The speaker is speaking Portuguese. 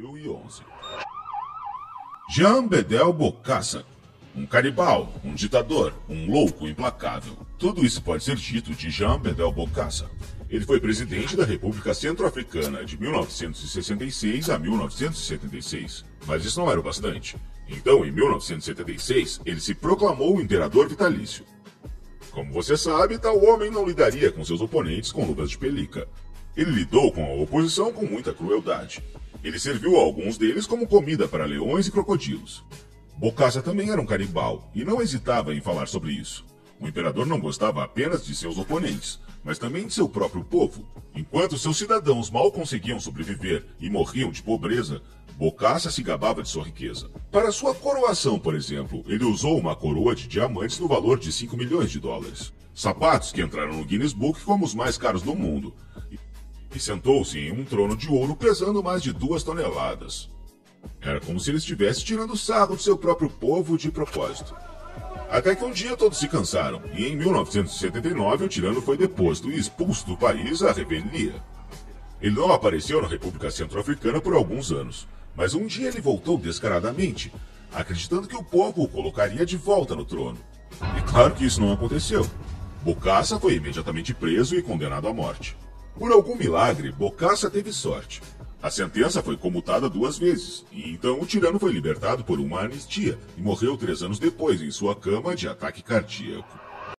2011. Jean Bedel Bokassa. Um canibal, um ditador, um louco implacável. Tudo isso pode ser dito de Jean Bedel Bokassa. Ele foi presidente da República Centro-Africana de 1966 a 1976. Mas isso não era o bastante. Então, em 1976, ele se proclamou imperador vitalício. Como você sabe, tal homem não lidaria com seus oponentes com luvas de pelica. Ele lidou com a oposição com muita crueldade. Ele serviu a alguns deles como comida para leões e crocodilos. Bokassa também era um canibal e não hesitava em falar sobre isso. O imperador não gostava apenas de seus oponentes, mas também de seu próprio povo. Enquanto seus cidadãos mal conseguiam sobreviver e morriam de pobreza, Bokassa se gabava de sua riqueza. Para sua coroação, por exemplo, ele usou uma coroa de diamantes no valor de 5 milhões de dólares. Sapatos que entraram no Guinness Book como os mais caros do mundo. E sentou-se em um trono de ouro pesando mais de duas toneladas. Era como se ele estivesse tirando sarro de seu próprio povo de propósito. Até que um dia todos se cansaram, e em 1979 o tirano foi deposto e expulso do país à revelia. Ele não apareceu na República Centro-Africana por alguns anos, mas um dia ele voltou descaradamente, acreditando que o povo o colocaria de volta no trono. E claro que isso não aconteceu. Bokassa foi imediatamente preso e condenado à morte. Por algum milagre, Bokassa teve sorte. A sentença foi comutada duas vezes, e então o tirano foi libertado por uma anistia e morreu três anos depois em sua cama de ataque cardíaco.